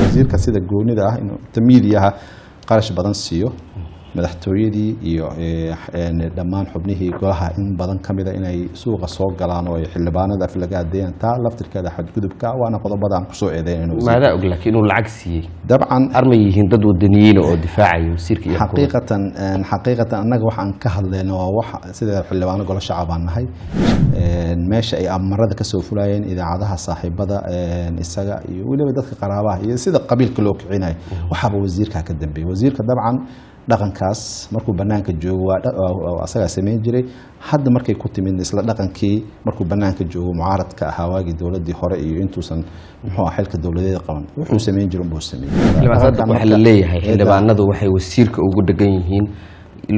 wasiirka sida goonida ah inuu tamiidiyaha qarash badan siiyo madaxtooyadii iyo eh, dhammaan xubnihii golaha in badan ka mida inay suuqa soo galaan oo ay xildhibaanada aflagaadeeyaan taa laftirkeeda xadgudubka waana qodobada aan ku soo eedeyn maadaa og laakiin inuu lacag siiyey? Dabcan armay yihiin dad wadaniyiina oo difaacaya wasiirka iyo kuwa. xaqiiqatan annaga waxaan ka hadlayno waa wax sida xildhibaano golo shacab aan nahay. Een, meesha ay amarada ka soo fulayeen idaacadaha saaxiibada een, isaga iyo weliba dadka qaraabaha iyo sida qabiilka loo kicinayo. Waxaaba wasiirka ka dambeeyey wasiirka dabcan dhaqankaas. Markuu banaanka joogo asagaa samayn jiray. Hadda markay ku timid isla dhaqankii markuu banaanka joogo mucaaradka ahaa waagii dowladii hore iyo intuusan muxuu xilka dowladeeda qaban. Wuxuu samayn jiray unbuu sameeyey xildhibaan saadiq waxaa la leeyahay xildhibaanadu waxay wasiirka ugu dhegan yihiin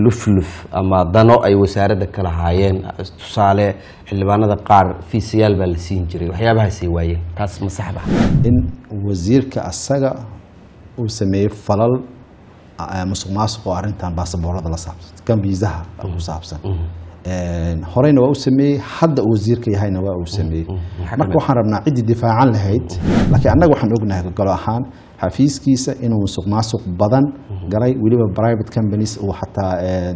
lufluf ama dano ay wasaaradda kala haayeen. Tusaale xildhibaanada qaar fiisayaal baa la siin jiray. Waxyaabahaasay waayeen taas ma sax ba in wasiirka asaga uu sameeyey falal musuq maasuq oo arrintan baasaboorada la saabsan kan biisaha ku saabsan. Een, horeyna waa uu sameeyey hadda uu wasiirka yahayna waa uu sameeyey. Maxaa marka waxaan rabnaa ciddii difaacan lahayd laakiin annaga waxaan ognahay golo ahaan xafiiskiisa inuu musuq maasuq badan galay weliba private companies uu xataa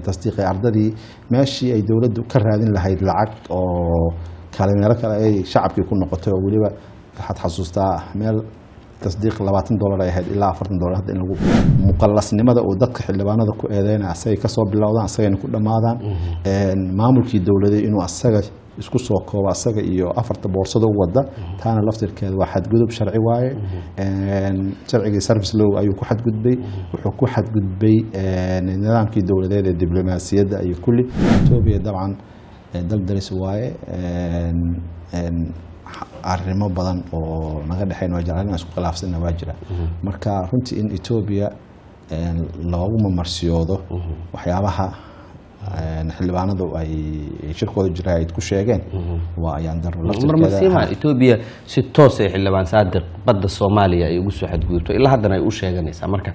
tasdiiqay ardadii meeshii ay dowladdu ka raadin lahayd lacag oo kale meelo kale ay shacabkii ku noqotay oo weliba waxaad xasuustaa meel tasdiiq labaatan dolar ay ahayd ilaa afartan dolar hadda in lagu muqallasnimada uu dadka xildhibaanada ku eedeynaya asagay ka soo bilowdaan asagayna ku dhammaadaan maamulkii dowladeed inuu asaga isku soo koobo asaga iyo afarta boorsado wada taana laftirkeeda waa xadgudub sharci waaye. Sharcigii service law ayuu ku xadgudbay wuxuu ku xadgudbay nidaamkii dowladeed ee diblomaasiyadda iyo kulli etoobiya dabcan ee dal daris waaye Arrimo badan oo naga dhexeyn waa jira isku khilaafsanna waa jira marka runtii in etoobiya een, loogu mamarsiyoodo waxyaabaha een, xildhibaanadu ay shirkooda jira ay ku sheegeen waa ayaan daro marmasiimaa etoobiya si toos ay xildhibaan saadiq badda soomaaliya ay ugu soo xadgudubto ilaa haddana ay u sheeganaysaa. Marka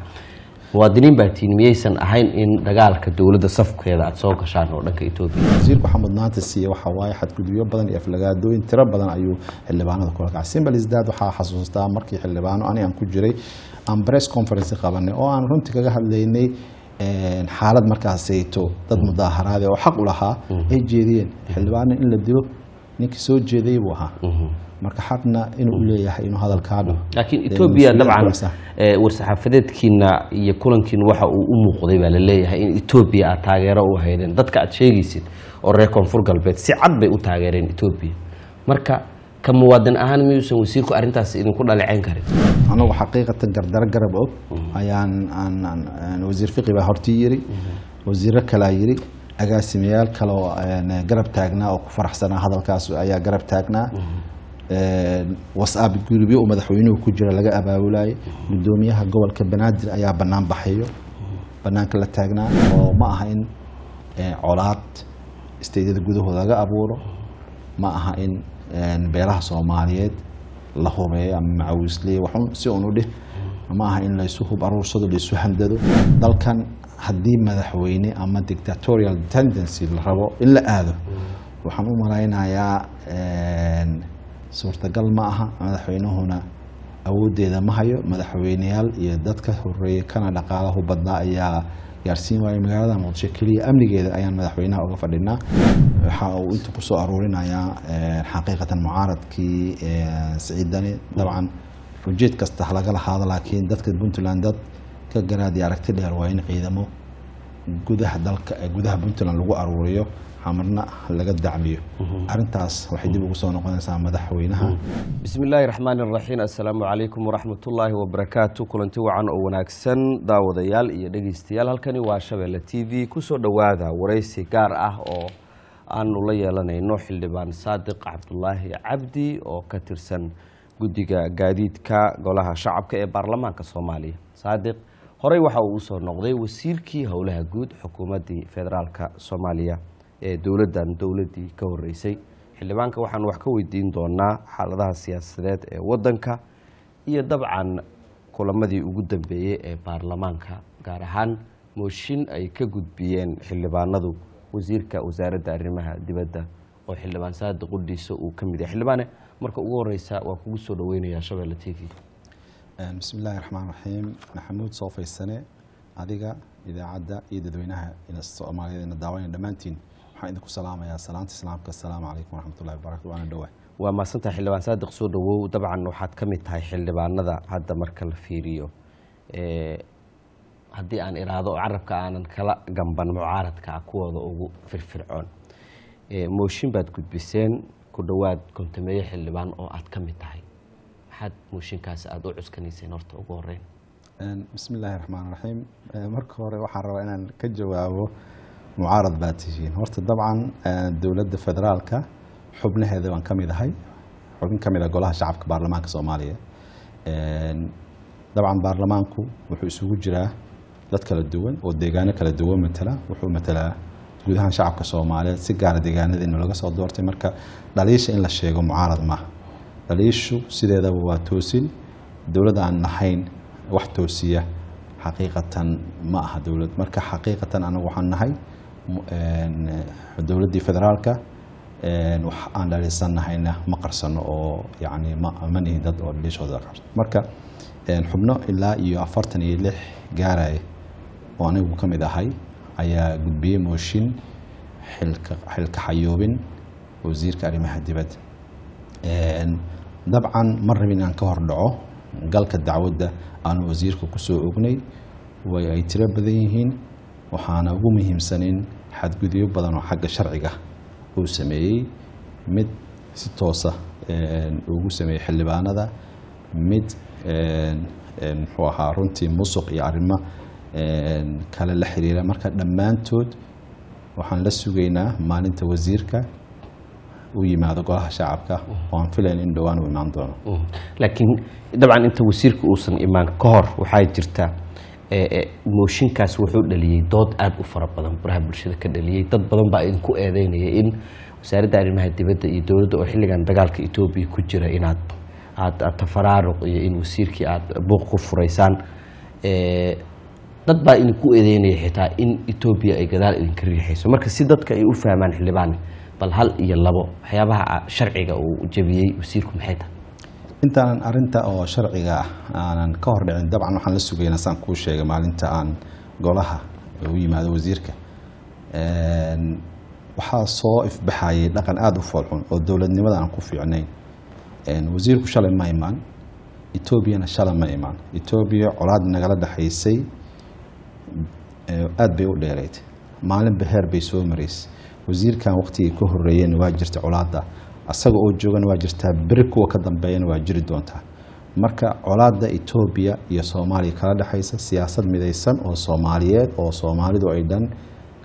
muwaadiniin baa tiin miyaysan ahayn in dagaalka dowladda safkeeda aada soo gashaan oo dhanka etoobiya wasiirku waxaa mudnaanta siiya waxaa waaye xadgudubyo badan iyo aflagaadooyin tiro badan ayuu xildhibaanada kula kacay simbal isdaad waxaa xasuustaa markii xildhibaano ani aan ku jiray aan press conference qabanay oo aan runtii kaga hadlaynay xaalad markaasayto dad mudaaharaade oo xaq u lahaa ay jeediyeen xildhibaano in la dilo ninkii soo jeedayay buu ahaa. Marka xaqna inuu leeyahay inuu hadalkaa dhaho laakiin etoobiya dabcan war-saxaafadeedkiina iyo kulankiina waxa uu u muuqday baa la leeyahay in etoobiya aad taageero u haydeen dadka aad sheegaysid oo reer koonfur galbeed si cad bay u taageereen etoobiya marka ka muwaadin ahaan miyuusan wasiirku arrintaas idinku dhaleeceyn karin? Anagu xaqiiqatan gardaro garab og ayaan aan- aan- aan wasiir fiqi baa hortii yiri. Wasiiro kalaa yiri agaasimayaal kale oo een, garab taagnaa oo ku faraxsanaa hadalkaas ayaa garab taagnaa. Een, whatsapp gurubyo uu madaxweynuhu ku jira laga abaabulayay gudoomiyaha gobolka banaadir ayaa banaan baxayo. Banaanka la taagnaa oo ma aha in een, colaad isteydyada gudahooda laga abuuro. Ma aha in beelaha soomaaliyeed la hubeeyo ama macawisley waxun si un u dhih. Ma aha in laysu hub aruursado laysu handado dalkan haddii madaxweyne ama dictatorial tendency la rabo in la aado waxaan u malaynayaa suurtagal ma aha madaxweynuhuna awooddeeda ma hayo. Madaxweyneyaal iyo dadka horeeyey kana dhaqaalahu badnaa ayaa gaarsiin waayay magaalada muqdisho keliya amnigeeda ayaan madaxweynaha uga fadhinaa. Waxa uu inta ku soo aruurinayaa xaqiiqatan mucaaradkii siciidani dabcan ujeed kasta ha laga lahaado laakiin dadka puntland dad ka garaadi aragti dheer waa in ciidamo gudaha dalka ee gudaha puntland lagu aruuriyo xamarna laga dacmiyo. Arrintaas waxay dib ugu soo noqonaysaa madaxweynaha bismi illaahi raxmaan iraxiim assalaamu calaykum waraxmatullaahi wabarakaatu kulanti wacan oo wanaagsan daawadayaal iyo dhegeystayaal halkani waa shabeelle t v. Kusoo dhowaada waraysi gaar ah oo aanu la yeelanayno xildhibaan saadiq cabdulaahi cabdi oo ka tirsan guddiga gaadiidka golaha shacabka ee baarlamaanka soomaaliya. Saadiq horey waxa uu u soo noqday wasiirkii howlaha guud xukuumaddii federaalka soomaaliya ee dowladdan dowladdii ka horeysay xildhibaanka waxaan wax ka weydiin doonaa xaaladaha siyaasadeed ee waddanka iyo dabcan kulamadii ugu dambeeyey ee baarlamaanka gaar ahaan mooshin ay ka gudbiyeen xildhibaanadu wasiirka wasaaradda arrimaha dibadda oo xildhibaan saadiq qudhiisa uu ka mid yahay. Xildhibaane marka ugu horeysa waa kugu soo dhaweynayaa shabeelle t v bismi illaahi raxmaan raxiim maxamuud soo faysane. Adiga idaacadda iyo dadweynaha soomaaliyeed ina daawanaya dhammaantiin. Waxaan idinku salaamayaa salaanta islaamka. Asalaamu calaykum waraxmatullahi wabarakatu waana dhowaa waa mahadsantahay xildhibaan saadiq soo dhawow dabcan waxaad ka mid tahay xildhibaanada hadda marka la fiiriyo. Haddii aan iraado oo carabka aanan kala gamban mucaaradka kuwooda ugu firfircoon. Mooshin baad gudbiseen. Ku dhowaad kontameeye xildhibaan oo aad ka mid tahay maxaad mooshinkaasi aada u cuskanayseen horta ugu horeyn bismi illaahi raxmaan raxiim marka hore waxaan rabaa inaan ka jawaabo mucaarad baad tihiin. Horta dabcan dowladda federaalka xubnaheeda waan ka ahay. Xubin ka mid ah golaha shacabka baarlamaanka soomaaliya. Dabcan baarlamaanku wuxuu isugu jiraa dad kala duwan oo deegaano kala duwan matala wuxuu matalaa guud ahaan shacabka soomaaliyeed si gaara deegaanadiina laga soo doortay. Marka dhaliisha in la sheego mucaarad maaha dhaliishu sideedaba waa toosin. Dowlad aan nahayn wax toosiya xaqiiqatan ma aha dowlad. Marka xaqiiqatan anagu waxaan nahay dowladdii federaalka wax aan dhaliisanahayna ma qarsano oo yani ma nihin dad oo dhaliishooda qarso marka xubno ilaa iyo afartan iyo lix gaaraya oo anigu ka mid ahay ayaa gudbiyey mooshin xilka xayoobin wasiirka arrimaha dibadda dabcan ma rabin aan ka hor dhaco. Galka dacwadda aanu wasiirka ku soo ognay. Way ay tiro badan yihiin. Waxaana ugu muhiimsanin xadgudubyo badan oo xagga sharciga uu sameeyey. Mid si toosa ugu sameeyey xildhibaanada. Mid muxuu ahaa runtii musuq iyo arrimo kale la xiriira. Marka dhammaantood waxaan la sugaynaa maalinta wasiirka u yimaado golaha shacabka oo aan filayn in dhowaan uu imaan doono. Laakiin dabcan inta wasiirka uusan imaan ka hor waxaa jirta mooshinkaas wuxuu dhaliyey dood aada u fara badan. Baraha bulshada ka dhaliyey dad badan baa idinku eedeynaya in wasaaradda arrimaha dibadda iyo dowladda oo xilligan dagaalka etoobiya ku jira inaad aad tafaraaruq iyo in wasiirkii aada buuq ku furaysaan. Dad baa idinku eedeynaya xitaa in etoobiya ay gadaal idinka riixayso. Marka si dadka ay u fahmaan xildhibaan bal hal iyo labo waxyaabaha sharciga uu jabiyey wasiirku maxay tahay? Intaanan arinta oo sharciga ah aanan ka hor dhicin dabcan waxaan la sugaynaa saan kuu sheegay maalinta aan golaha u yimaado wasiirka. Waxaa soo ifbaxayay dhaqan aada u foolxun oo dowladnimada aan ku fiicnayn. Wasiirku shalay ma imaan etoobiyana shalay ma imaan. Etoobiya colaad nagala dhexaysay aada bay u dheereyd maalin baheer bay soo maraysay wasiirkan waqtigii ka horeeyena waa jirta colaada asaga oo joogana waa jirtaa beri kuwa ka dambeeyana waa jiri doontaa marka colaada etoobiya iyo soomaaliya kala dhexaysa siyaasad midaysan oo soomaaliyeed oo soomaalidu ay dhan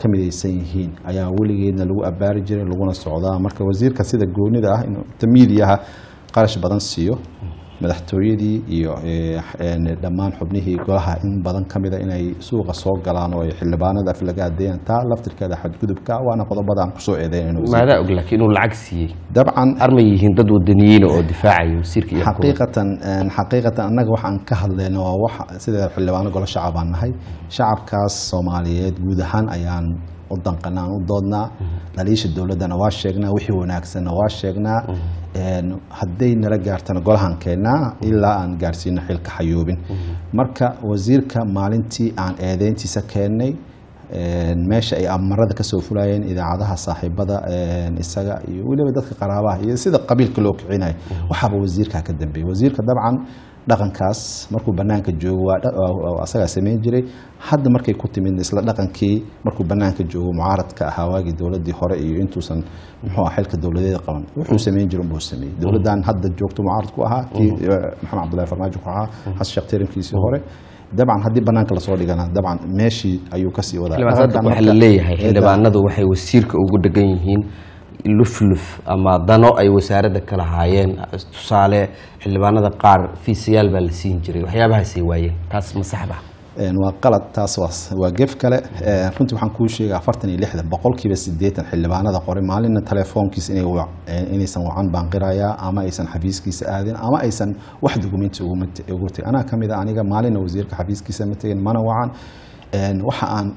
ka midaysan yihiin ayaa weligeedna lagu abaari jiray laguna socdaa. Marka wasiirka sida goonida ah inuu miidiyaha qarash badan siiyo madaxtooyadii iyo dhammaan xubnihii golaha in badan ka mida inay suuqa soo galaan oo ay xildhibaanada af laga adeeyaan taa laftirkeeda xadgudubka waana qodobada aan ku soo eedeyn maadaa og laakiin inuu lacag siiyey? Dabcan armay yihiin dad wadaniyiina oo difaacaya wasiirka iyo xaqiiqatan xaqiiqatan annaga waxaan ka hadlayna waa wax sida xildhibaano golo shacab aan nahay. Shacabkaas soomaaliyeed guud ahaan ayaan u danqana aan u doodnaa dhaliisha dowladdana waa sheegnaa wixii wanaagsanna waa sheegnaa. Hadday nala gaartana golahan keennaa ilaa aan gaarsiino xilka xayoobin marka wasiirka maalintii aan eedeyntiisa keennay meesha ay amarada ka soo fulayeen idaacadaha saaxiibada isaga iyo weliba dadka qaraabaha iyo sida qabiilka loo kicinayo. Waxaaba wasiirka ka dambeeyey wasiirka dabcan dhaqankaas markuu banaanka joogo asagaa samayn jiray. Hadda markay ku timid isla dhaqankii markuu banaanka joogo mucaaradka ahaa waagii dowladii hore iyo intuusan muxuu ah xilka dowladeeda qaban. Wuxuu. Samayn jira unbuu sameeyey. Dowladdan hadda joogto mucaarad ku ahaa kii maxamed cabdullahi farmaajo ku ahaa xasan sheekh tirimkiisii hore. Dabcan haddii banaanka la soo dhigana dabcan meeshii ayuu ka sii wadaa. Waxaa la leeyahay xildhibaanadu waxay wasiirka ugu dhegan yihiin lufluf ama dano ay wasaaradda ka lahaayeen tusaale xildhibaanada qaar fiisayaal baa la siin jiray. Waxyaabahaasay waayeen. Taas ma saxba waa qalad taas waa gef kale. Runtii waxaan kuu sheegay afartan iyo lixda boqolkiiba sideetan xildhibaanada qoray maalinna telefoonkiisa inaysan wacan baan ama aysan xafiiskiisa aadin ama aysan wax dukumenti ugu tegin anaa ka mid a aniga maalinna wasiirka xafiiskiisa ma tegin mana wacan. Waxa aan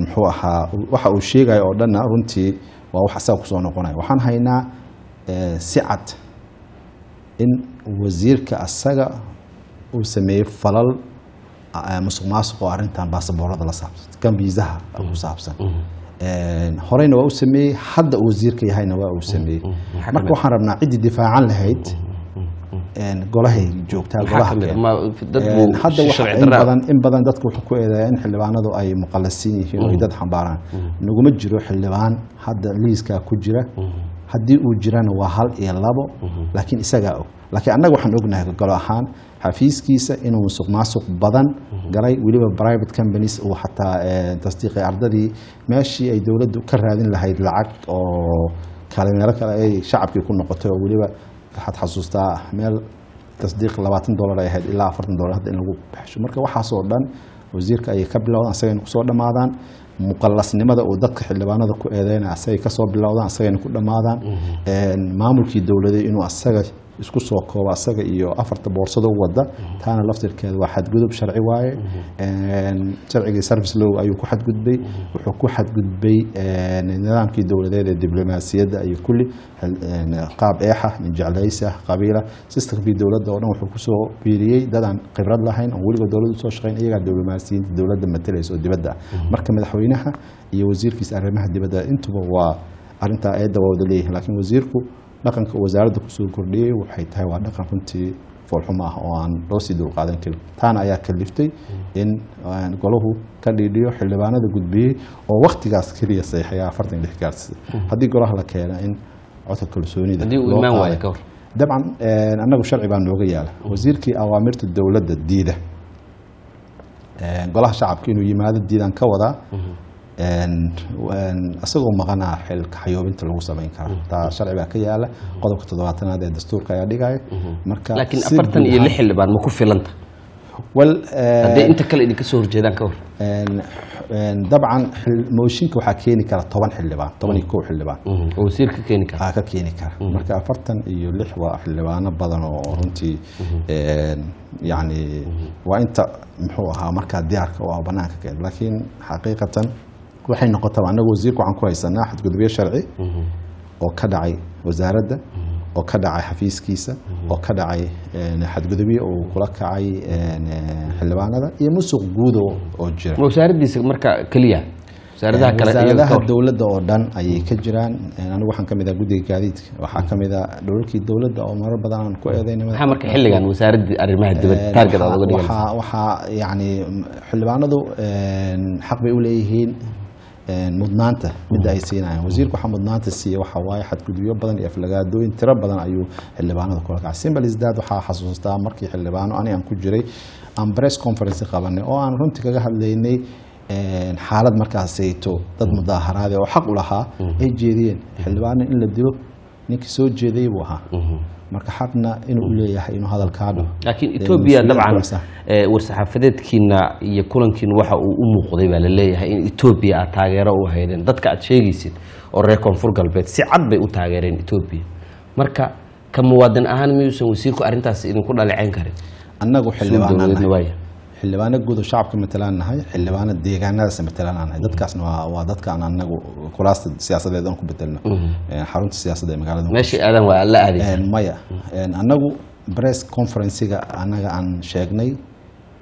muxuu ahaa waxa uu sheegaya oo dhanna runtii waa wax asaga ku soo noqonaya. Waxaan haynaa si cad in wasiirka asaga uu sameeyey falal ah, musuq maasuq oo arrintan baasaboorada la saabsan kan viisaha ku saabsan Een, horeyna waa u sameeyey hadda wasiirka yahayna waa uu sameeyey Maxaa marka ka mid? waxaan rabnaa ciddii difaacan lahayd golahay joogtaa maxaa golaha ka mid keen. ma dad Een, buu hadda waxa sharci in badan dadku wuxuu ku eedeeyaa in xildhibaanadu ay muqallasiin yihiin oo ay dad xambaaraan. Naguma jiro xildhibaan hadda liiskaa ku jira. Haddii uu jirana waa hal iyo labo laakiin isagaa og. Laakiin annaga waxaan ognahay golo ahaan xafiiskiisa inuu musuq maasuq badan galay weliba private companies uu xataa eh, tasdiiqay ardadii meeshii ay dowladdu ka raadin lahayd lacag oo kale meelo kale ay shacabkii ku noqotay oo weliba waxaad xasuustaa meel tasdiiq labaatan dolar ay ahayd ilaa afartan dolar hadda in lagu baxsho. Marka waxaasoo dhan wasiirka ayay ka bilowdaan asagayna ku soo dhammaadaan muqallasnimada uu dadka xildhibaanada ku eedeynaya asagay ka soo bilowdaan asagayna ku dhammaadaan Een, maamulkii dowladeed inuu asaga isku soo koobo asaga iyo afarta boorsado wada. Taana laftirkeeda waa xadgudub sharci waaye. Een, sharcigii service law ayuu ku xadgudbay. Wuxuu ku xadgudbay nidaamkii dowladeed ee diblomaasiyadda iyo kulli qaab eexa jeclaysa qabiila. Systemkii dowladda oo dhan wuxuu ku soo biiriyey dad aan khibrad lahayn oo weliba dowladda u soo shaqeyn iyagaa diblomaasiyiinta dowladda matalaysa oo dibadda. Ah marka madaxweynaha iyo wasiirkiisa arrimaha dibadda intuba waa arrintaa eedda waa wada leeyihiin laakiin wasiirku dhaqanka wasaaradda ku soo kordhiyey waxay tahay waa dhaqan runtii foolxumo ah oo aan loo sii dulqaadan karin. Taana ayaa kaliftay in golahu ka dhiidhiyo xildhibaanada gudbiyey oo waktigaas keliya seexaya afartan lix gaarsi haddii golaha la keena in codka kalsoonida dabcan annagu sharci baa nooga yaalla. Wasiirkii awaamirta dowladda diida. Golaha shacabka inuu yimaado diidaan ka wadaa. Een, isagoo maqanaa xilka xayoobinta lagu samayn kara taa sharci baa ka yaalla qodobka toddobaatanaad ee dastuurka ayaa dhigaya marka laakiin si afartan iyo lix xildhibaan ma ku filanta? Een, haddii inta kale idinka soo horjeedaan ka hor. dabcan mooshinka waxaa keeni kara toban xildhibaan toban iyo kow xildhibaan oo wasiirka keeni kara. Ka keeni kara. Marka afartan iyo lix waa xildhibaano badan oo runtii een, yacni waa inta muxuu ahaa markaa diyaarka oo ah banaanka keena. Laakiin xaqiiqatan waxay noqotaba annagu wasiirka waxaan ku haysanaa xadgudubyo sharci oo ka dhacay wasaaradda oo ka dhacay xafiiskiisa oo ka dhacay xadgudubyo uu kula kacay xildhibaanada iyo musuq guud oo jira. Ma wasaaraddiisa marka keliya? Wasaaradaha dowladda oo dhan ayay ka jiraan. Anigu waxaan ka mid ah guddiga gaadiidka. Waxaa ka mid ah dholalkii dowladda oo marar badan aan ku eedeynay maxaa marka xilligan wasaaraddii arrimaha dibadda taarget aad uga yacni xildhibaanadu xaq bay u leeyihiin mudnaanta midda ay siinayaan wasiirku waxaa mudnaanta siiya waxaa waaye xadgudubyo badan iyo aflagaadooyin tiro badan ayuu xildhibaanada kula kacay that waxaa xasuustaa markii xildhibaano ani aan ku jiray aan press conference qabanay oo aan runtii kaga hadlaynay xaalad markaasayto dad mudaaharaade oo xaq u lahaa. Ay jeediyeen. Xildhibaano in la dilo ninkii soo jeedayay buu ahaa marka xaqna inuu u leeyahay inuu hadalkaa dhaho laakiin etoobiya dabcan war-saxaafadeedkiina iyo kulankiina waxa uu u muuqday baa la leeyahay in etoobiya aad taageero u haydeen dadka aad sheegaysid oo reer koonfur galbeed si cad bay u taageereen etoobiya marka ka muwaadin ahaan miyuusan wasiirku arrintaas idinku dhaleeceyn karin? Annagu xildhibaanaan dowladeedna nahay waaya xildhibaano guud oo shacabka matalaan nahay xildhibaano deegaanadaas matalaan nahay. Dadkaasna waa waa dadkaan anagu kuraasta siyaasadeed aan ku bedelno. Een, xarunta siyaasadda ee magaalada meeshay aadan waa la aadaysa. Een, maya. Een, annagu press conferencega annaga aan sheegnay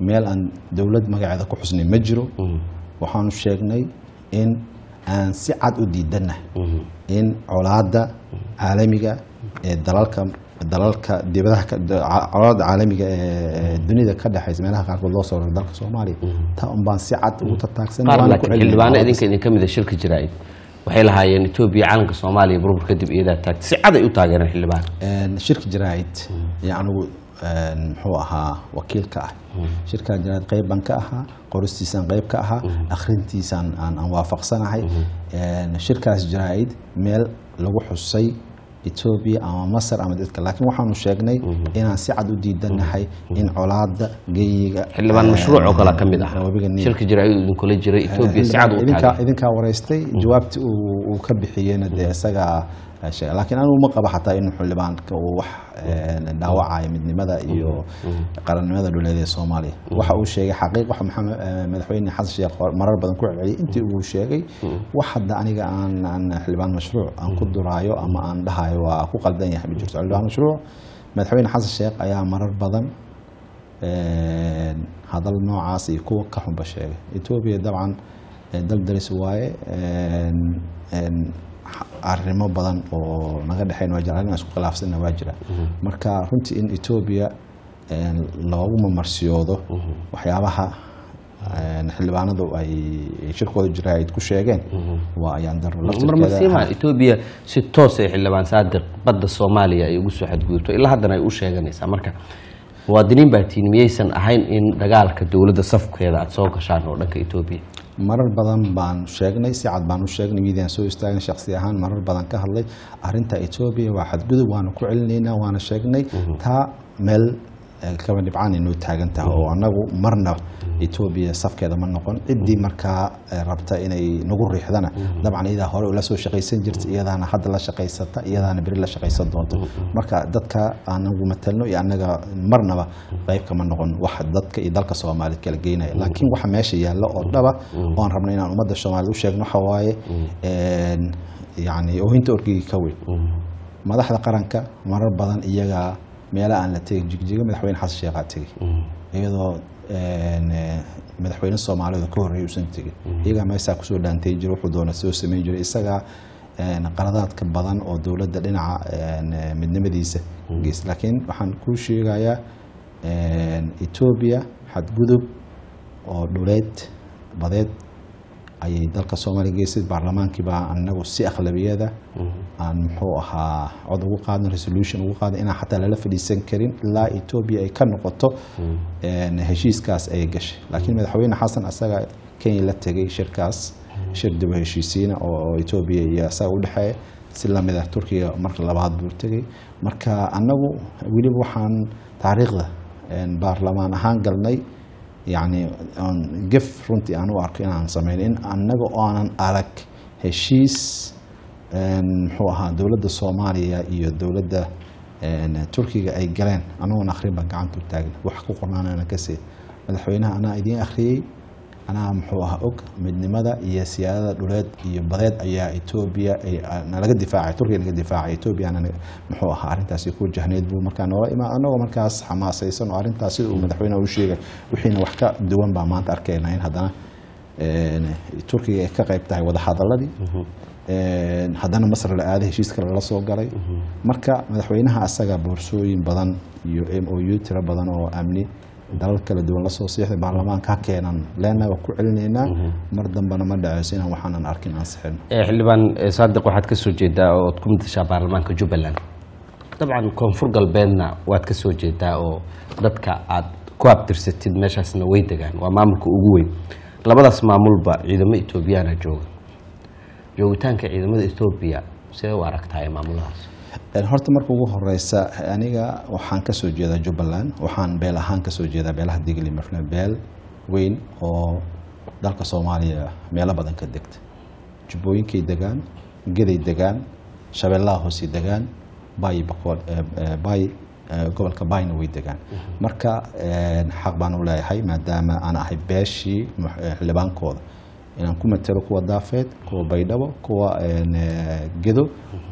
meel aan dowlad magaceeda ku xusnay ma jiro. Waxaanu sheegnay in aan si cad u diidanahay in colaada caalamiga ee dalalka dalalka dibadaha ka- da- ca- colaada caalamiga ee dunida ka dhexaysa meelaha qaarkood loo soo raro dalka soomaaliya taa un baan si cad ugu tartaagsan qaar waana ku laakiin celinay xildhibaano colaadaas. idinka idinka mid a shirka jiraa'id waxay lahaayeen etoobiya calanka soomaaliya burbur kadib iyadaa taagtay si cad ay u taageereen xildhibaan shirka jaraa'id iyo anigu een, muxuu ahaa wakiil ka ah shirka jaraa'id qayb baan ka ahaa qoristiisaan qayb ka ahaa akhrintiisaan aan waafaqsanahay. Shirkaas jaraa'id meel lagu xusay etoobiya ama masar ama dadka. Laakiin waxaanu sheegnay inaan si cad u diidanahay in colaada geyiga xildhibaan mashruuc oo kale ka mid ah. shirka jiraa'id idinkula jiray etoobiya si cad u idinkaa idinkaa wareystay jawaabtii uu ka bixiyeyna dee isagaa eh, laakiin anigu ma qaba xataa inuu xildhibaanka uu wax dhaawacayo midnimada iyo qarannimada dhuleed ee soomaaliya. Waxa uu sheegay xaqiiq waxa madaxweyne xasan sheekh marar badan ku celceliyay intii uu sheegay wax hadda aniga aan aan xildhibaan mashruuc aan ku duraayo ama aan dhahayo waa ku qaldan yahay ma jirto. Xildhibaan mashruuc madaxweyne xasan sheekh ayaa marar badan hadal noocaas iyo kuwa ka xunba sheegay. Etoobiya dabcan dal daris waaye arrimo badan oo naga dhexeyn waa arrin aan isku khilaafsanna waa jira. Marka runtii in etoobiya loogu mamarsiyoodo waxyaabaha een, xildhibaanadu ay shirkooda jira ay ku sheegeen waa ayaan daro marmarsiimaa etoobiya si toos ay xildhibaan saadiq badda soomaaliya ay ugu soo xadgudubto ilaa haddana ay u sheeganaysaa. Marka muwaadiniin baa tiin miyaysan ahayn in dagaalka dowladda safkeeda aada soo gashaan oo dhanka etoobiya marar badan baan sheegnay si cad baan u sheegnay miidiyaan soo istaagna shakhsi ahaan marar badan ka hadlay. Arinta etoobiya waa xadgudub waana ku celinaynaa waana sheegnay. Taa meel kaba dhibcaan inoo taagan tahay oo annagu marna etoobiya safkeeda ma noqon. Ciddii markaa rabta inay nagu riixdana. Dabcan iyadaa hore ula soo shaqaysan jirta iyadaana hadda la shaqaysata iyadaana beri la shaqaysan doonta marka dadka anagu matalno iyo annaga marnaba qayb kama noqon. Wax dadka iyo dalka soomaaliyed kala geynaya laakiin waxa meesha yaalla oo dhaba oo aan rabno inaan ummadda soomaaliyed u sheegno waxa waaye een, yacni oohinta orgigii ka weyn. Madaxda qaranka marar badan iyagaa meela aan la tegin jigjiga madaxweyne xasan sheekhaa tegey iyadoo een, eh, madaxweyne soomaaliyeed oo ka horreeyay uusan tegin. Iyagaa meeshaa ku soo dhaantay jira wuxuu doona soo samayn jiray isagaa qaladaadka badan oo dowladda dhinaca midnimadiisa geys laakiin waxaan kuu sheegayaa etoobiya xadgudub oo dhuleed badeed ayay dalka soomaaliya geysay baarlamaankii baa anagu si akhlabiyada aan muxuu ahaa cod ugu qaadno resolution ugu qaadno inaan xataa lala fadhiisan karin ilaa etoobiya ay ka noqoto een, heshiiskaas ay gashay. Laakiin madaxweyne xasan asaga kenya la tegay shirkaas shir dib u heshiisiina oo oo etoobiya iyo asaga u dhexeeya. Si la mid ah turkiga marka labaad buu tegay. Marka annagu weliba waxaan taariikhda baarlamaan ahaan galnay yacni gef runtii aan u arko inaan samayn in annaga oo arag heshiis muxuu ahaa dowladda soomaaliya iyo dowladda turkiga ay galeen. Anagoon akhrin baan gacanta u taagna wax ku qornaanana ka see madaxweynaha anaa idiin akhriyey anaa muxuu ahaa og midnimada iyo siyaadada dhuleed iyo badeed ayaa etoobiya ay nalaga difaacay turkiga naga difaacay etoobiyana muxuu ahaa arrintaasi ku wajahneyd buu markaa noola imaa anagoo markaas xamaasaysan oo arrintaas sida uu madaxweynaha u sheegay wixiina wax ka duwan baa maanta arkayna in haddana turkiga ay ka qayb tahay wadahadaladii een, haddana masar la aaday heshiis kale lala soo galay. Marka madaxweynaha asaga boorsooyin badan iyo m o u tiro badan oo amni dalal kala duwan la soo siixday baarlamaanka ha keenan. Leena waa ku celinaynaa mar dambena ma dhaceyso inaan waxaanan arkin ansixino Eh, xildhibaan eh, saadiq waxaad ka soo jeedaa oo aad ku matashaa baarlamaanka jubbaland. Dabcan koonfur galbeedna waad ka soo jeedaa oo dadka aad ku abtirsatid meeshaasna way degaan. Waa maamulka ugu weyn. Labadaas maamulba ciidamo etoobiyaana jooga. Joogitaanka ciidamada etoobiya sidee u aragtahay maamuladaas horta marka ugu horeysa aniga waxaan ka soo jeedaa jubbaland. Waxaan beel ahaan ka soo jeedaa beelaha digli marfle beel weyn oo dalka soomaaliya meelo badan ka degta. Jubbooyinkay degaan geday degaan shabeellaha hoose degaan eh, gobolka baayna way degaan. Marka een, xaq baan u leeyahay maadaama aan ahay beeshii eh, xildhibaankooda inaan ku matalo kuwa daafeed kuwa baydhabo kuwa eh, gedo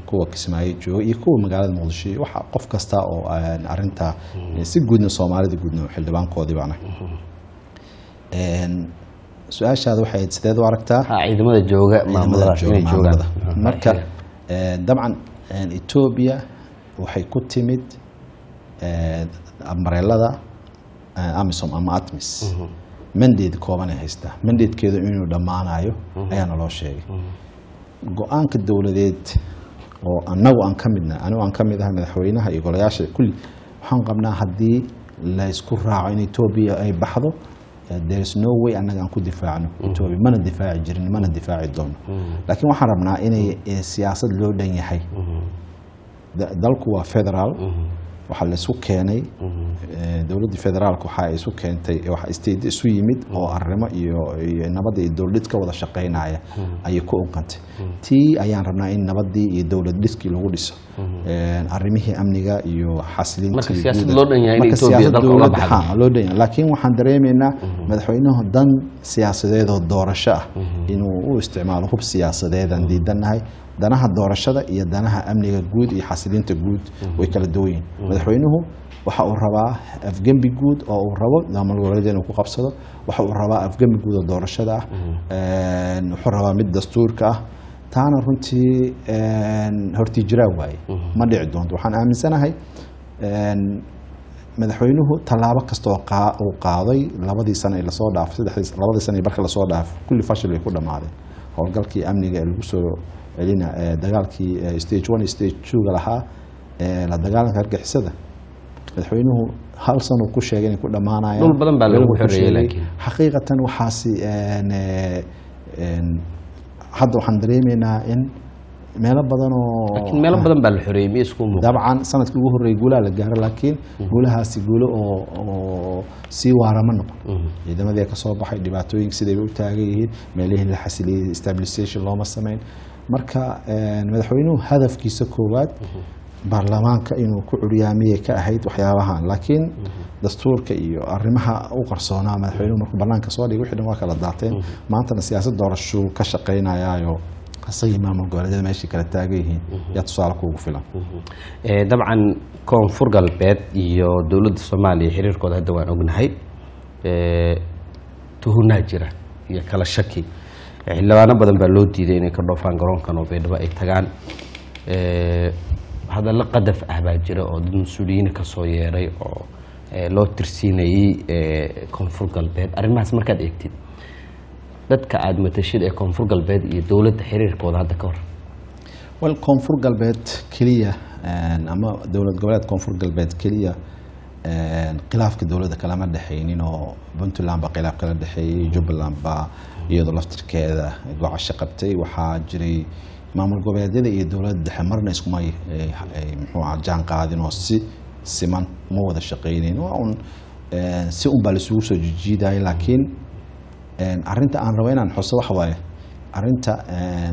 kuwa kismaayo jooga iyo kuwa magaalada muqdisho iyo waxa qof kasta oo arintaa eh, si guudna soomaalida guudna xildhibaankoodii su'aashaada waxay ahayd sideed u aragtaa. Ciidamada jooga maamulada. marka eh, dabcan etoobiya waxay ku timid mareelada amisom ama atmis mandeed koobanay haystaa mandeedkeedu inuu dhammaanayo ayaa naloo sheegay. Go'aanka dowladeed oo anagu aan ka midna anigu aan ka mid ahay madaxweynaha iyo golayaasha kulli waxaan qabnaa haddii laysku raaco in etoobiya ay baxdo eh, there is no way annaga aan ku difaacno. Etoobiya mana difaaci jirin mana difaaci doono. Laakiin waxaan rabnaa inay eh, siyaasad loo dhan yahay. Da- dalku waa federaal waxaa la isu keenay eh, dowladdii federaalka waxa isu keentay state isu yimid oo arrimo iyo nabadda iyo dowlad ka wada shaqaynaya ayay ku ogantay tii ayaan rabnaa in nabaddii iyo dowlad dhiskii lagu dhiso. Arrimihii amniga iyo xasilintii Marka siyaasad guud- loo dhan yahay in Marka Ethiopia siyaasad dalka uga dowladda- baxdo. ha, loo dhan yahay laakiin waxaan dareemaynaa madaxweynuhu dan siyaasadeed oo doorasho ah inuu u isticmaalo hub siyaasadeedaan diidanahay danaha doorashada iyo danaha amniga guud iyo xasilinta guud way kala duwan yihiin. Madaxweynuhu waxa uu rabaa afgembi guud oo uu rabo maamul goboleed inuu ku qabsado waxa uu rabaa afgembi guud oo doorashada ah. Een, wuxuu rabaa mid dastuurka ah. Taana runtii een, hortii jiraa waaye. Ma dhici doonto. Waxaan aaminsanahay madaxweynuhu tallaabo kasta oo qaa- uu qaaday labadii sano ee la soo dhaafay saddexdii labadii sano ee marka la soo dhaafay kulli fashil bay ku dhammaadeen howlgalkii amniga ee lagu soo celina ee dagaalkii ee stage one stage two-ga lahaa ee la dagaalanka argixisada madaxweynuhu hal sano ku sheegay inay ku dhammaanayaan. Dhul badan baa lagu laakiin. xaqiiqatan waxaasi hadda waxaan dareemaynaa in meelo badan oo laakiin meelo badan baa la xoreeyey miya isku muuqda dabcan sannadkii ugu horreeyay guulaha la gaaro laakiin guulahaasi guulo oo oo sii waara ma noqon. Ciidamadii ka soo baxay dhibaatooyinka siday u taagan yihiin meelihii la xasiliyey stabilisation looma samayn marka een, madaxweynuhu hadafkiisa koowaad baarlamaanka inuu ku curyaamiyey ka ahayd waxyaabahan laakiin dastuurka iyo arrimaha u qarsoonaa madaxweynuhu markuu banaanka soo dhigay wixii dhan waa kala daateen maantana siyaasad doorashuu ka shaqaynayaayo asagii maamul goboleedyada meeshii kala taagan yihiin. Yaa tusaale kuugu filan. Eh, dabcan koonfur galbeed iyo dowladda soomaaliya xiriirkooda hadda waan ognahay. Eh, tuhunaa jira iyo kala shaki. Eh, xildhibaano badan baa loo diiday inay ka dhoofaan garoonkan oo baydhabo ay tagaan. Eh, hadallo qadaf ah baa jira oo dad mas'uuliyiin ka soo yeeray oo eh, loo tirsiinayey eh, koonfur galbeed. Arrimahaas markaad eegtid dadka aada matashid ee koonfur galbeed iyo dowladda xiriirkooda hadda ka hor. Wel koonfur galbeed keliya ama dowlad goboleed koonfur galbeed keliya khilaafka dowladda kalama dhexaynin oo puntland baa khilaaf kala dhexeeyey jubbaland baa iyadoo laftirkeeda gocasho qabtay waxaa jiray maamul goboleedyada iyo dowladda dhexe marna iskuma ay muxuu ahaa jaan qaadin oo si siman ma wada shaqaynin. Waa un een, si un baa laisugu soo jijiidaya laakiin Een, arrinta aan rabo inaan xuso waxa waaye eh,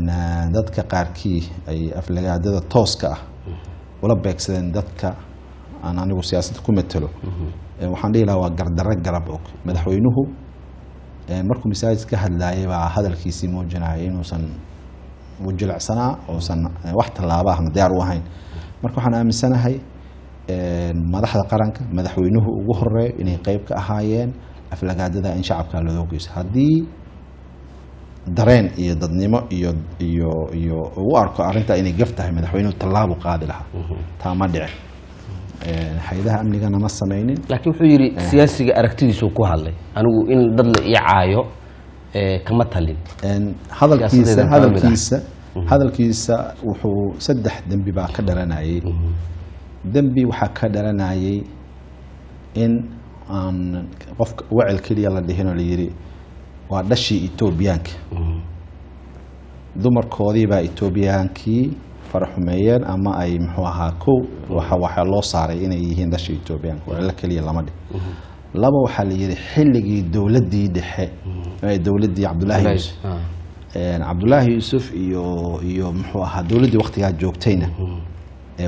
dadka qaarkii ay aflagaadada tooska ah ula beegsadeen dadka aan anigu siyaasadda ku matelo Eh, waxaan dhihi lahaa waa gardarro garab og. Madaxweynuhu eh, markuu masaajid ka hadlaayay baa hadalkiisii muujinaya inuusan wujilicsanaa uusan wax tallaaba ahna diyaar u ahayn. Marka waxaan aaminsanahay madaxda qaranka madaxweynuhu ugu horeeyo inay qeyb ka ahaayeen aflagaadada in shacabka loo geyso haddii dareen iyo dadnimo iyo iyo iyo ugu arko arrintaa inay gaf tahay madaxweynuhu tallaabu qaadi lahaa. Taa ma dhicin hay'adaha amnigana ma samaynin. Laakiin wuxuu yidhi siyaasiga aragtidiisuu ku hadlay. Anigu in dad la ii caayo kama talin. Hadalkiisa mid ah. hadalkiisa hadalkiisa wuxuu saddex dembi baa ka dhalanayay dembi waxaa ka dhalanayay in aan qofka wacel keliya la dhihin oo la yidhi waa dhashii etoobiyaanka dumarkoodii baa etoobiyaankii faraxumeeyeen ama ay muxuu ahaa kow waxa waxaa loo saaray inay yihiin dhashii etoobiyaanka wacelo keliya lama dhih laba waxaa la yidhi xilligii dowladdii dhexe dowladdii cabdullaahi yuusuf. Ah. Een, cabdullaahi yuusuf iyo iyo muxuu ahaa dowladdii waktigaa joogtayna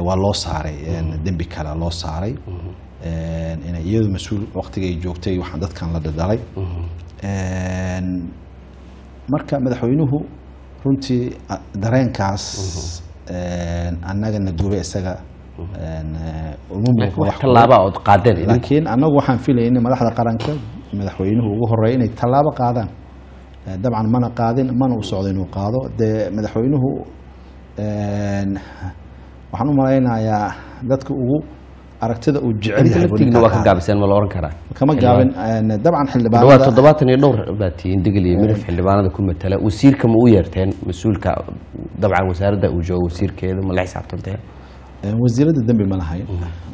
waa loo saaray dembi kale loo saaray. Inay iyadu mas'uul waktigay joogtay waxaan dadkan la dhadhalay marka madaxweynuhu runtii dareenkaas een, annagana gube isaga. Idinku laakiin annagu waxaan filaynay madaxda qaranka madaxweynuhu ugu horreeya inay tallaabo qaadaan. Dabcan mana qaadin mana u socdo inuu qaado. Dee madaxweynuhu waxaan u malaynayaa dadka ugu aragtida uu jecel inta yahay buu laftigiina ninkaa waa ka qaada. gaabiseen ma la oran karaa? Kama gaabin een, dabcan dhawaa xildhibaanada toddobaatan iyo dhowr baa tihiin degel iyo midaf xildhibaanada ku matala. Wasiirka ma u yeerteen? Mas'uulka dabcan wasaaradda uu joogo wasiirkeeda ma la xisaabtanteen Een, wasiiradda dembi ma lahayn.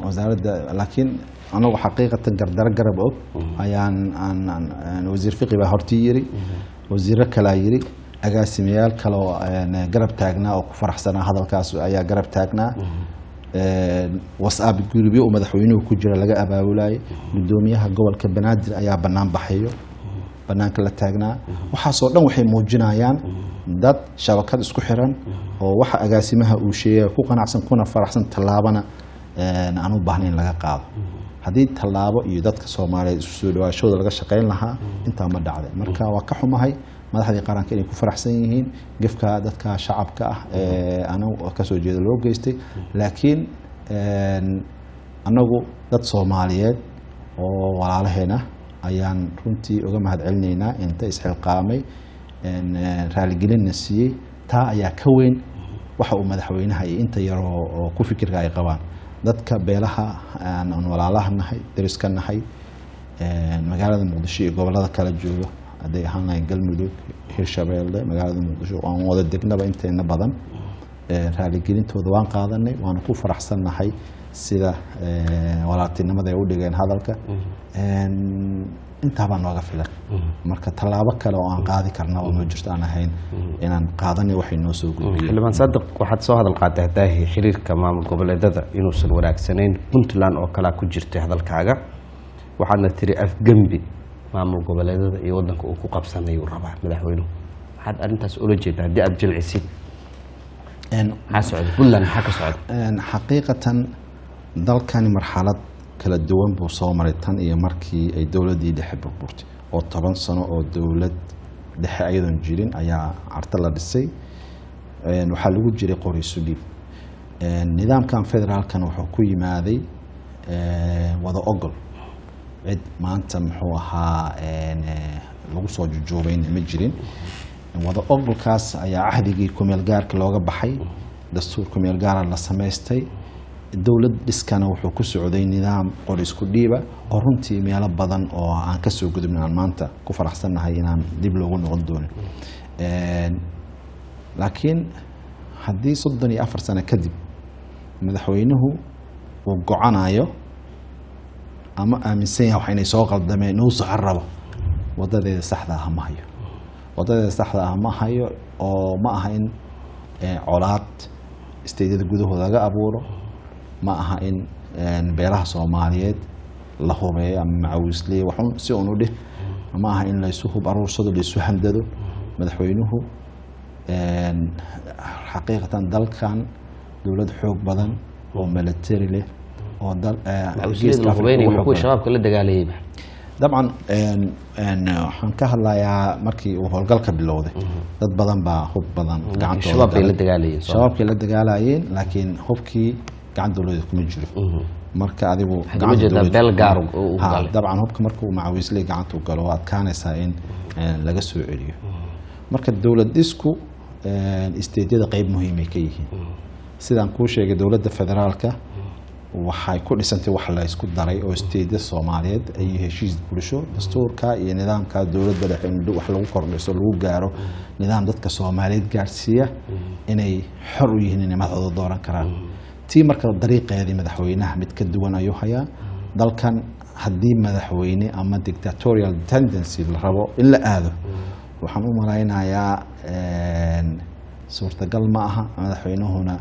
Wasaaradda laakiin anagu xaqiiqatan gardaro garab og ayaan aan- aan- aan wasiir fiqi baa hortii yiri wasiiro kalaa yiri agaasimayaal kale oo een, garab taagnaa oo ku faraxsanaa hadalkaas ayaa garab taagnaa. Een, whatsapp gurubyo uu madaxweynuhu ku jira laga abaabulayay gudoomiyaha gobolka banaadir ayaa bannaan baxayo. Banaanka la taagnaa. Waxaasoo dhan waxay muujinayaan dad shabakad isku xiran oo waxa agaasimaha uu sheegay ku qanacsan kuna faraxsan tallaabana een, aan u baahnayn laga qaado. Haddii tallaabo iyo dadka soomaaliyeed isu soo dhawaashooda laga shaqayn lahaa intaa ma dhacday marka waa ka xumahay madaxdii qaranka inay ku faraxsan yihiin gefka dadka shacabka ah ee anagu ka soo jeeda loo geystay. Laakiin een, annagu dad soomaaliyeed oo walaalaheena ayaan runtii uga mahad celinaynaa inta isxilqaamay raaligelinna siiyey. Taa ayaa ka weyn waxa uu madaxweynaha iyo inta yaroo oo ku fikirka ay qabaan. Dadka beelaha aan walaalaha nahay deriska nahay magaalada muqdisho iyo gobollada kala jooga hadday ahaan lahayn galmudug hirshabeelle magaalada muqdisho. Oo aan wada degnaba inteena badan. Ee, raaligelintooda waan qaadanay waana ku faraxsannahay sida ee, walaaltinimada ay u dhigeen hadalka. Een, intaabaa nooga filan. Marka tallaabo kale oo aan qaadi karna oo ma jirto aan ahayn inaan qaadanay waxay noo soo gudbiyeen xildhibaan saadiq waxaad soo hadal qaaday hadaahi xiriirka maamul goboleedada inuusan wanaagsanayn puntland oo kalea ku jirtay hadalkaaga. Waxaadna tiri afgembi maamul goboleedada iyo wadanka uu ku qabsanayuu rabaa madaxweynuhu. Maxaad arrintaas ula jeedaa haddii aada jilcisid Een, maxaa socda? Puntland maxaa ka socda? een, xaqiiqatan dalkani marxalad kala duwan buu soo maray tan iyo markii ay dowladdii dhexe burburtay. Oo toban sano oo dowlad dhexe ayadoon jirin ayaa carta la dhisay. Waxaa lagu jiray qori isu dhiib nidaamkan federaalkan wuxuu ku yimaaday wada ogol cid maanta muxuu ahaa eh, lagu soo jujoobayna ma jirin. Wada ogolkaas ayaa cahdigii kumeel gaarka looga baxay. Dastuur kumeel gaara la samaystay. Dowlad dhiskana wuxuu ku socday nidaam qor isku dhiiba oo runtii meelo badan oo aan ka soo gudubin aan maanta ku faraxsannahay inaan dib loogu noqon doonin laakiin haddii soddon iyo afar sano kadib madaxweynuhu uu gocanayo ama aaminsan yahay wax inay soo qaldameen uu socon rabo. Wadadeeda saxda ah ma hayo. Wadadeeda saxda ah ma hayo oo ma aha in eh, colaad isteydyada gudahooda laga abuuro. Ma aha in een, beelaha soomaaliyeed la hubeeyo ama macawisleey waxun si un u ma aha in laysu hub aruursado laysu handado madaxweynuhu een, xaqiiqatan dalkan dowlad xoog badan oo military leh oo dal eh, la dagaalayayba dabcan waxaan ka hadlayaa markii uu howlgalka bilowday. Dad badan baa hub badan gacantooda shabaabkay la dagaalayeen laakiin hubkii gacan dowladeed kuma jiro. Marka adigu dabcan hubka markuu macawisley gacanta u galo waa adkaanaysaa in laga soo celiyo. Marka dowlad dhisku isteedyada qeyb muhiimay ka yihiin. Sidaan kuu sheegay dowladda federaalka waxay ku dhisantay wax la isku daray oo isteedya soomaaliyeed ay heshiis bulsho dastuurka iyo nidaamka dowladda dhexe in wax lagu kordhiso lagu gaaro nidaam dadka soomaaliyeed gaarsiiya inay xor u yihiin inay madaxdooda dooran karaan. Tii marka dariiqeedii madaxweynaha mid ka duwan ayuu hayaa. Dalkan haddii madaxweyne ama dictatorial tendency la rabo in la aado waxaan u malaynayaa suurtagal ma aha madaxweynuhuna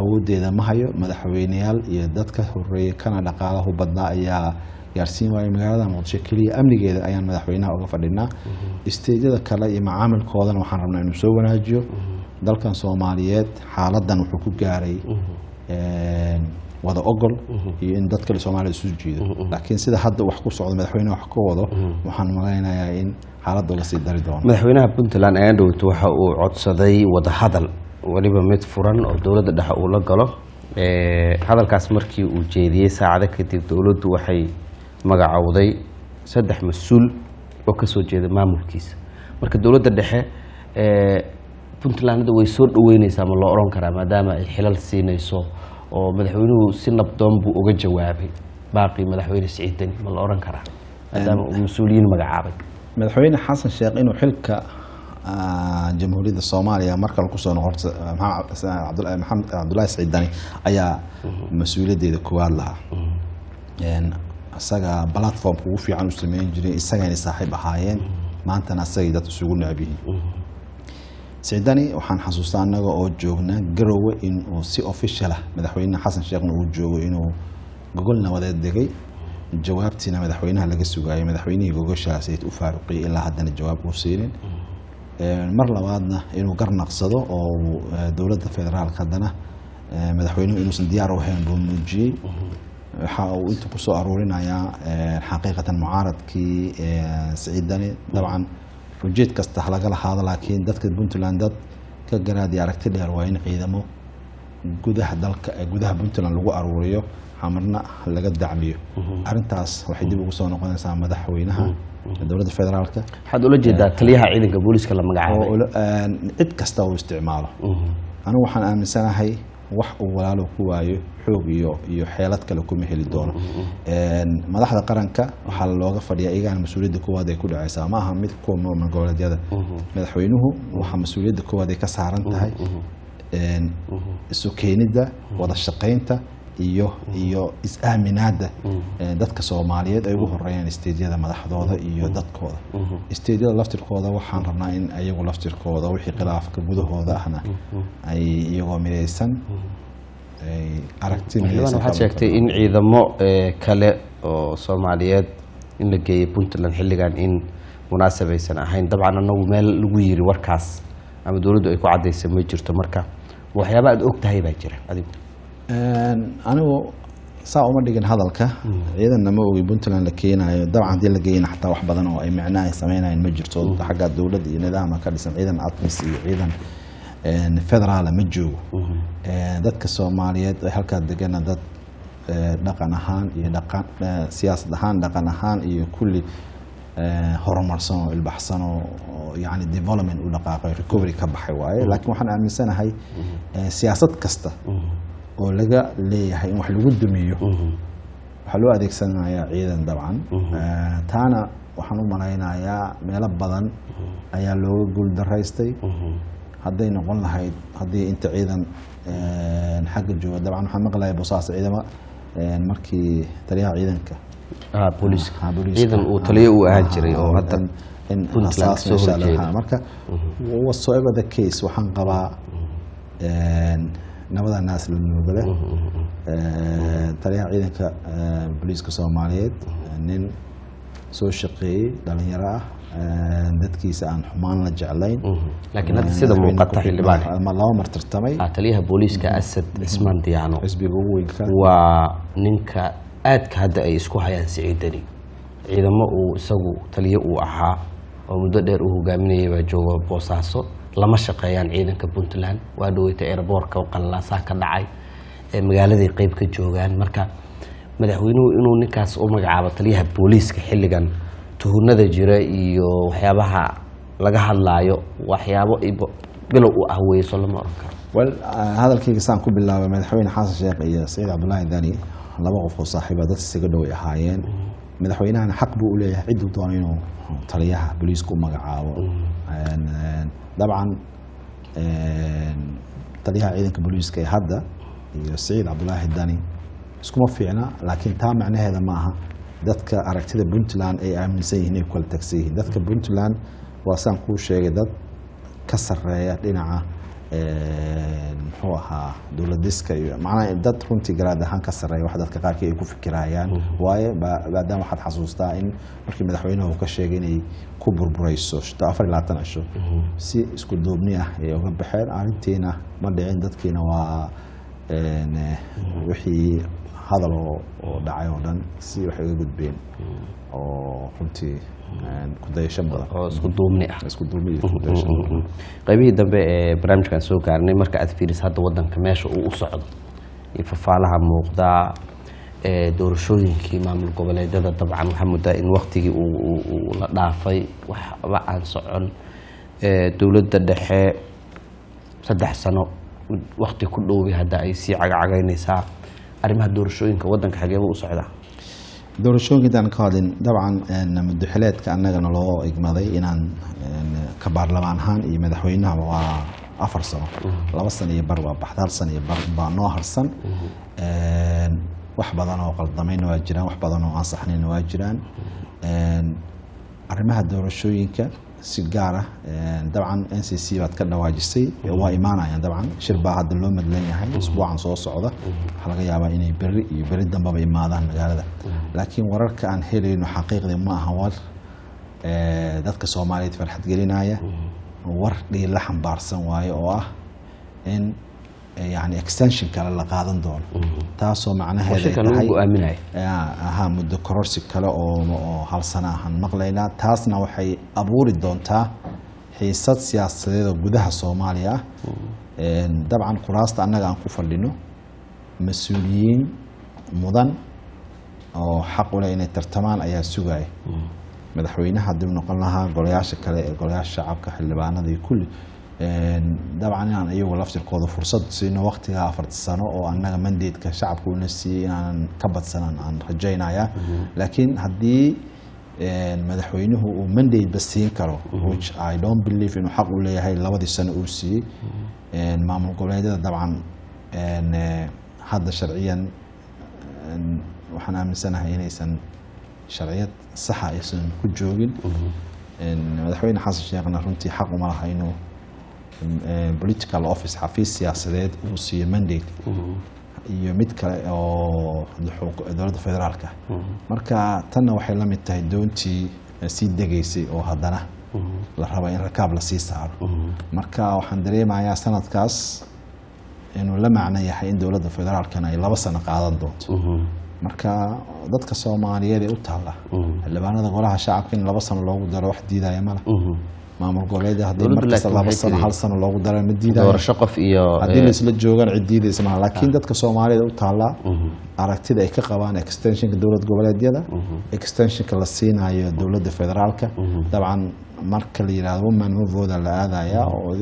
awooddeeda ma hayo madaxweyneyaal iyo dadka horeeyey kana dhaqaalahu badnaa ayaa gaarsiin waayay magaalada muqdisho keliya amnigeeda ayaan madaxweynaha uga fadhinaa. Isteedyada kale iyo macaamilkoodana waxaan rabnaa inuu soo wanaajiyo. Dalkan soomaaliyeed xaaladan wuxuu ku gaaray een, wada ogol iyo in dadka soomaalida isu jiido. Laakiin sida hadda wax ku socdo madaxweyne wax ka wado waxaan malaynayaa in xaaladda uga sii dari doono. Madaxweynaha puntland ayaa dhowto waxa uu codsaday wadahadal weliba mid furan oo dowladda dhexe uu la galo. Ee, hadalkaas markii uu jeediyey saacado kadib dowladdu waxay magacowday saddex mas'uul oo ka soo jeeda maamulkiisa marka dowladda dhexe ee, puntlandada way soo dhaweyneysaa ma loo odhan karaa maadaama ay xilal siinayso oo madaxweynuhu si nabdoon buu uga jawaabay. Baaqii madaxweyne siciid deni ma la odhan karaa? Maadaama uu mas'uuliyiin magacaabay. madaxweyne xasan sheekh inuu xilka jamhuuriyadda soomaaliya markale ku soo maxamed cabdulaahi saciid dani ayaa mas'uuliyaddeeda koowaad lahaa. Een, isaga platformka ugu fiican u sameyn jiray isagayna saaxiib ahaayeen. Maantana isagay dad isugu necab yihiin. Siciidani waxaan xasuustaa annaga oo joogna garowe in uu si official ah madaxweyne xasan sheekhna uu joogo inuu gogol nabadeed degay. Jawaabtiina madaxweynaha laga sugaayay madaxweynihii gogoshaas u faaruqiyay ilaa haddana jawaab uu siinin mar labaadna inuu garnaqsado oo uu, eh, dowladda federaalka haddana eh, madaxweynuhu inuusan diyaar u ahayn buu muujiyey. Waxa uu inta ku soo aruurinayaa eh, xaqiiqatan mucaaradkii siciidani dabcan ujeed kasta ha laga lahaado laakiin dadka puntland dad ka garaadi aragti dheer waa in ciidamo gudaha dalka ee gudaha puntland lagu aruuriyo xamarna laga dacmiyo. Arrintaas waxay dib ugu soo noqonaysaa madaxweynaha dowladda federaalka. Waxaad ula jeedaa taliyaha ciidanka booliiska la magacaabay. cid kasta uu isticmaalo. Anigu waxaan aaminsanahay wax uu walaalo ku waayo xoog iyo iyo xeelad kale kuma heli doono. Een, madaxda qaranka waxaa looga fadhiyaa iyagana mas'uuliyadda koowaad ay ku dhacaysaa. Ma aha mid kuwa maamul goboleedyada madaxweynuhu waxaa mas'uuliyadda koowaad ay ka saaran tahay. isu keenidda wada shaqaynta iyo iyo is-aaminaadda ee, dadka soomaaliyeed ay ugu horeeyaan isteedyada madaxdooda iyo dadkooda. Isteedyada laftirkooda waxaan rabnaa in iyagu laftirkooda wixii khilaafka gudahooda ahna ay iyagoo midaysan midaysan waxaad sheegtay in ciidamo kale oo soomaaliyeed in la geeyay puntland xilligan in munaasabaysan ahayn. Dabcan anagu meel lagu yiri warkaas ama dowladdu ay ku cadaysa ma jirto marka. Waxyaaba aad og tahay baa jira adigu anigu saa uma dhigin hadalka. Ciidanna ma ogi puntland la keenayo dabcan haddii la geeyana xataa wax badan oo ay micno ay ma jirto. Xagga dowladda iyo nidaama ka dhisan ciidan admis iyo ciidan federaala ma joogo. Een, dadka soomaaliyeed ee halkaa degana dad dhaqan ahaan iyo siyaasad ahaan dhaqan ahaan iyo kulli horumarsan oo ilbaxsan oo yacni development u dhaqaaqay recovery ka baxay waaye. Laakiin waxaan aaminsanahay siyaasad kasta oo laga leeyahay in wax lagu dumiyo. Waxaa loo adeegsanayaa ciidan dabcan. Eh, taana waxaan u malaynayaa meelo badan ayaa looga guuldaraystay hadday noqon lahayd haddii inta ciidan eh, xagga jooga dabcan waxaan maqlaya bosaas ciidamo eh, markii taliyaha ciidanka. Ah Ah, booliiska. ciidan uu taliyo u ahaan jiray oo Ah, hadda Puntland la- horjeeda. marka whatsoever the case waxaan qabaa een, nabada naas la nuugale Een, taliyaha ciidanka booliiska soomaaliyeed nin soo shaqeeyey dhalinyaro ah dadkiisa aan xumaan la jeclayn laakiin hadda sida muuqata xildhibaan laba mar tartamay ah, taliyaha booliiska asad cismaan diyaano xisbiga ugu weynka waa ninka aadka hadda ay isku hayaan siciidani ciidamo uu isagu taliyo uu ahaa oo muddo dheer uu hogaaminayay baa jooga boosaaso lama shaqeeyaan ciidanka puntland. Waa dhaweyta airboortka oo qallalaasaa ka dhacay ee magaaladay qeyb ka joogaan. Marka madaxweynuhu inuu ninkaas u magacaabo taliyaha booliiska xilligan tuhunada jira iyo waxyaabaha laga hadlaayo waxyaabo bilow u ah weyso lama oran karo. Wel ah, hadalkayga saan ku bilaabay madaxweyne xasan sheekh iyo saciid cabdulaahi dani laba qof oo saaxiiba dad isaga dhow ay ahaayeen. Madaxweynahana xaq buu u leeyahay cidduu doono inuu taliyaha booliiska u magacaabo. Een, dabcan taliyaha ciidanka booliiska ee hadda iyo saciid cabdulaahi dani iskuma fiicna laakiin taa macnaheeda ma aha. Dadka aragtida puntland ay aaminsan yihiin inay ku kala tagsan yihiin. Dadka puntland waa saan kuu sheegay dad ka sareeya dhinaca muxuu ahaa dowladiska iyo macnaha dad runtii garaad ahaan ka sareeya wax dadka qaarkii ay ku fikirayaan waayo ba- maadaama waxaad xasuustaa in markii madaxweynuhu uu ka sheegay inay ku burburayso afar iyo labaatan cisho si isku duubni ah ay uga baxeen. Arrintiina ma dhicin dadkiina waa eh, wixii hadal oo dhacay oo dhan si waxay uga gudbeen. Oo runtii mudan oo isku duubni ah. Isku duubni iyo qaybihii dambe ee barnaamijkan soo gaarnay marka aad fiiriso hadda wadanka meesha uu u socdo iyo fafaalaha muuqda ee doorashooyinkii maamul goboleedyada dabcan waxaa muddaa in waktigii uu- la dhaafay waxba aan socon. Dowladda dhexe saddex sano wakti ku dhowbi hadda ay sii cagacagaynaysaa arrimaha doorashooyinka wadanka xageeba u socdaa. Doorashooyinka intaan ka hadlin dabcan een, muddaxileedka annagana loo igmaday inaan ka baarlamaan ahaan iyo madaxweynahaba waa afar sano. Laba sano iyo bar waa baxda hal sano iyo bar baa noo harsan. Een, wax badan oo qaldamayna waa jiraan wax badan oo ansaxnayna waa jiraan. Een, arrimaha doorashooyinka si gaar ah een, dabcan n c c baad ka dhawaajisay. Waa imaanayaan dabcan. Shir baa hadda loo madlan yahay isbuucan soo socda waxaa laga yaabaa inay berri iyo berri dambaba imaadaan magaalada. Laakiin wararka aan helayno xaqiiqdii ma aha war ee, dadka soomaaliyeed farxad gelinaya. War dhiila xambaarsan waaye oo ah in eh, yani extension kale la qaadan doono. Taasoo macnaheeda ay shirkan lagu tahay go'aaminayo yaa, ahaa muddo kororsi kale oo hal ahaan maqlaynaa taasna waxay abuuri doontaa xiisad siyaasadeed oo gudaha soomaaliya. Ah dabcan kuraasta annaga aan ku fadhino mas'uuliyiin mudan oo xaq u leh inay tartamaan ayaa sugaya madaxweynaha dib noqon lahaa golayaasha kale ee golayaasha shacabka xildhibaanada iyo kulli dabcan inaan iyagu laftirkooda fursad siino waqtiga afarta sano oo annaga mandateeka shacabka una siiyey inaanan ka badsanan aan rajaynaya laakiin haddii madaxweynuhu uu mandate ba siin karo which i don't believe inuu xaq u leeyahay labadii sano uu siiyey Een, maamul goboleedyada dabcan eh, hadda sharciyan waxaan aaminsanahay inaysan sharciyad saxa aysan ku joogin. Madaxweyne xasan sheekhna runtii xaq uma laha inuu political office xafiis siyaasadeed uu siiyo mandate iyo mid kale oo dowladda federaalka. Marka tanna waxay la mid tahay doontii eh, sii degaysay oo haddana la raba in rakaab la sii saaro. Marka waxaan dareemayaa sanadkaas inuu la macno yahay in dowladda federaalkana ay laba sano qaadan doonto. Marka dadka soomaaliyeed ee u taalla xildhibaanada golaha shacabka in laba sano loogu daro wax diidaya mala maamul goboleedyada haddii Dowladdu markasta laba sano hal sano loogu daro ma diidaya doorasho qof iyo haddii eh, laisla joogaan cid diidaysa maha laakiin dadka soomaalida u taallaa aragtida ay ka qabaan extensionka dowlad goboleedyada extensionka la siinayo dowladda federaalka. Dabcan marka la yidhahdo woman movooda la aadaya oo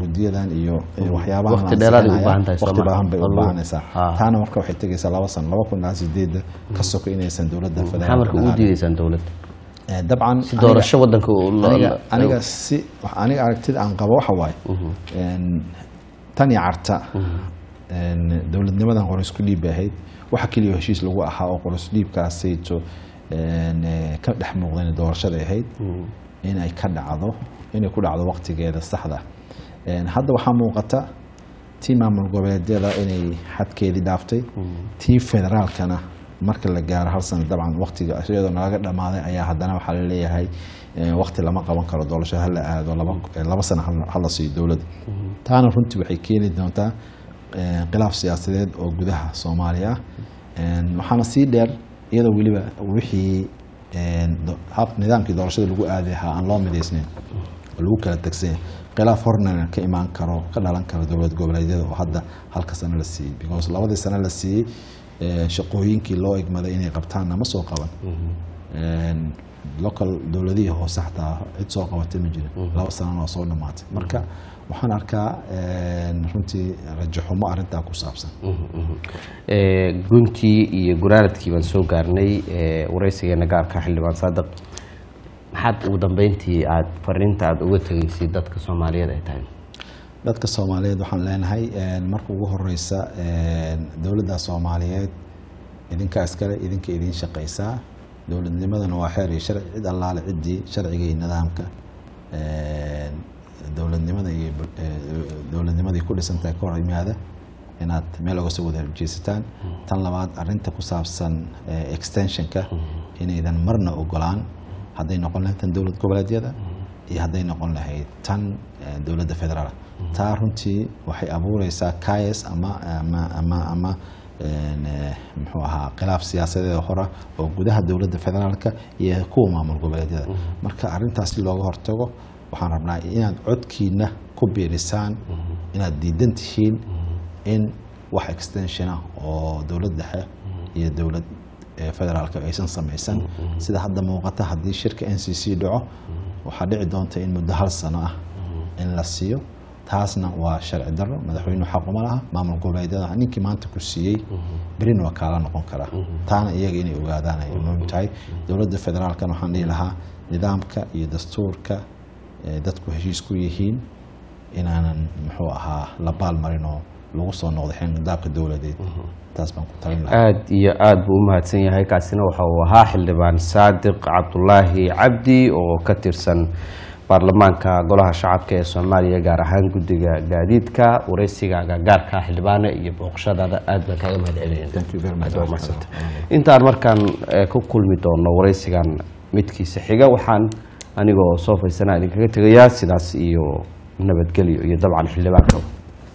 gudiyadan iyo Soomaa. baahan bay u baahanaysaa taana marka waxay tegaysaa laba sano laba kun ilaa sideedda ka soko inaysan dowladda federaalka Eh, dabcan doorasho wadanka aniga si aniga aragtida aan qabo waxa waaye. Een, tan iyo carta. Een, dowladnimadan qoros ku dhiib bay ahayd. Waxa keliya heshiis lagu ahaa oo qoros dhiibkaasayto een, eh, ka dhex muuqdeen doorashada ahayd. In ay ka dhacdo inay ku dhacdo waqtigeeda saxda. Hadda waxaa muuqata tii maamul goboleedyada inay xadkeedii dhaaftay. Tii federaalkana marka la gaaro hal sano dabcan waqtiga iyadoo nalaga dhamaaday ayaa haddana waxaa la leeyahay eh, waqti lama qaban karo doorasho hala aado laba eh, hal- hala siiyo dowladda. Taana runtii waxay keeni doontaa eh, khilaaf siyaasadeed oo gudaha soomaaliya. Waxaana sii dheer iyadoo weliba wixii nidaamkii doorashada lagu aadi lahaa aan loo midaysnayn oo lagu kala tegsan khilaaf horna ka imaan karo ka dhalan karo dowlad goboleedyada oo hadda halka sano la siiyey. Because labadii sano la siiyey shaqooyinkii loo egmaday inay qabtaanna ma soo qaban. Een, local dowladihii hoose xataa cid soo qabatay ma jirin. Laba sanana waa soo dhamaatay marka waxaan arkaa runtii rajo xumo arrintaa ku saabsan. Guntii iyo guraaradkii baan soo gaarnay waraysigeena gaarka xildhibaan saadiq. Maxaad ugu dambeyntii aad fariinta aad uga tegeysay dadka soomaaliyeed ay tahay dadka soomaaliyeed waxaan leenahay een, marka ugu horeysa dowladda soomaaliyeed idinkaa iskale idinka idiin shaqaysaa dowladnimadana waa xeer iyo sharci cid allaale ciddii sharciga iyo nidaamka. Dowladnimada iyo ee, dowladnimadii ku dhisantahay ka hor yimaada inaad meel oga soo wada horjeesataan tan labaad arinta ku saabsan ee, extensionka inaydan marna ogolaan hadday noqon lahayd tan dowlad goboleedyada iyo hadday noqon lahayd tan eh, dowladda federaal taa runtii waxay abuureysaa kayas ama eh, muxuu ahaa khilaaf siyaasadeed hora oo gudaha dowladda federaalka iyo kuwa maamul goboleedyada. Marka arrintaas si looga hortago waxaan rabnaa inaad codkiina ku biirisaan inaad diidan tihiin in wax extension ah oo dowlad dhexe iyo dowlad ee federaalka aysan samaysan. Sida hadda muuqata haddii shirka n c c dhaco waxaa dhici doonta in muddo hal sano ah in la siiyo taasna waa sharci darro. Madaxweynuhu xaquma laha? Maamul goboleedyada. Ninkii maanta ku siiyey berina waa kaala noqon karaa. Taana iyaga inay ogaadaan ay muhiim tahay. Dowladda federaalkana waxaan dhihi lahaa nidaamka iyo dastuurka dadku heshiis ku yihiin inaanan muxuu ahaa la baalmarin oo lagu soo noqdo xindaabka dowladeed. Taas baan ku talin lahaa. Aad iyo aad buu u mahadsan yahay. Kaasina waxa uu ahaa xildhibaan saadiq cabdulaahi cabdi oo ka tirsan baarlamaanka golaha shacabka ee soomaaliya gaar ahaan guddiga gaadiidka wareysiga gaarka xildhibaane iyo booqashadaada aad baan kaaga mahad celinayna Thank you very much. Aad waa mahadsanta. intaan markaan eh, ku kulmi doono wareysigan midkiisa xiga waxaan anigoo soo faysana idinkaga tegayaa sidaas iyo nabadgelyo iyo dabcan xildhibaanka